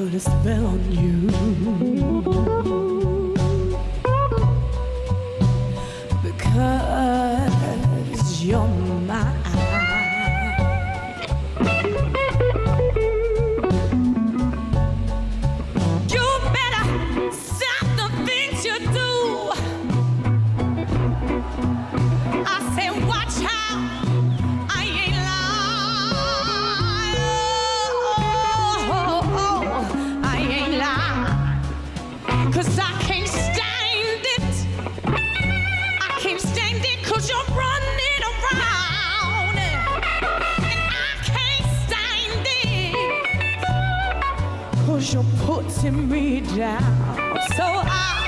put a spell on you. Because you're my push or putting me down. So I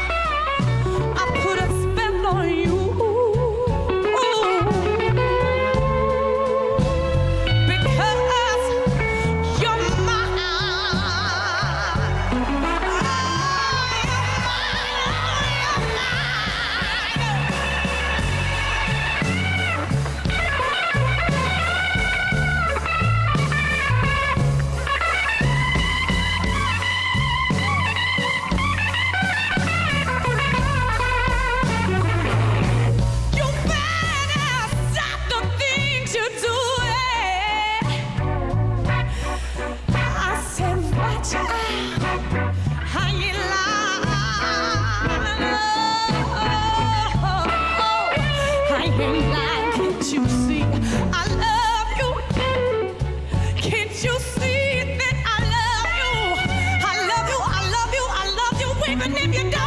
Even if you don't?